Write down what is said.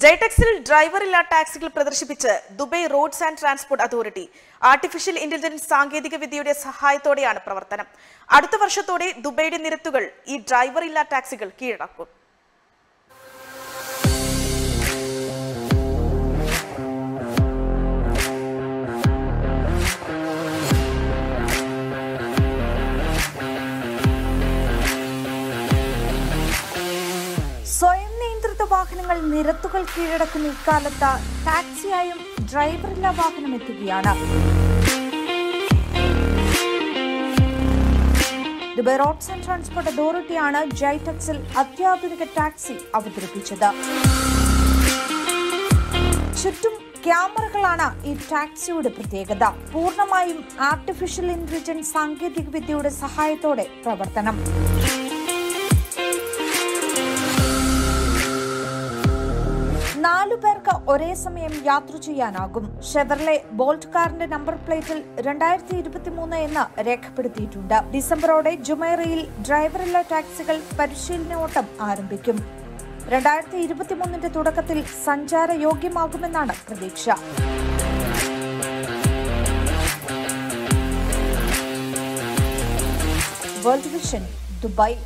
ജൈടെക്സിൽ ഡ്രൈവറില്ലാ ടാക്സികൾ പ്രദർശിപ്പിച്ച് Dubai roads and transport authority artificial intelligence സാങ്കേതിക വിദ്യയുടെ സഹായത്തോടെയാണ് പ്രവർത്തനം. അടുത്ത വർഷത്തോടെ ദുബൈയുടെ നിരത്തുകൾ ഈ ഡ്രൈവറില്ലാ ടാക്സികൾ കീഴടക്കും. വാഹനങ്ങൾ നിരത്തുകൾ കീഴടക്കുന്ന ഇക്കാലത്ത് ടാക്സിയായും ഡ്രൈവറില്ല വാഹനം എത്തുകയാണ്. ദുബൈ റോഡ്സ് ആൻഡ് ട്രാൻസ്പോർട്ട് അതോറിറ്റിയാണ് ജൈടെക്സിൽ അത്യാധുനിക ടാക്സി അവതരിപ്പിച്ചത്. ചുറ്റും ക്യാമറകളാണ് ഈ ടാക്സിയുടെ പ്രത്യേകത. പൂർണമായും ആർട്ടിഫിഷ്യൽ ഇന്റലിജൻസ് സാങ്കേതിക വിദ്യയുടെ സഹായത്തോടെ പ്രവർത്തനം. പേർക്ക് ഒരേ സമയം യാത്ര ചെയ്യാനാകും. ഷെവർലെ ബോൾട്ട് കാറിന്റെ നമ്പർ പ്ലേറ്റിൽ രണ്ടായിരത്തി ഇരുപത്തിമൂന്ന് എന്ന് രേഖപ്പെടുത്തിയിട്ടുണ്ട്. ഡിസംബറോടെ ജുമൈറയിൽ ഡ്രൈവറില്ല ടാക്സികൾ പരിശീലന ഓട്ടം ആരംഭിക്കും. രണ്ടായിരത്തി ഇരുപത്തിമൂന്നിന്റെ തുടക്കത്തിൽ സഞ്ചാര യോഗ്യമാകുമെന്നാണ് പ്രതീക്ഷ. World vision Dubai.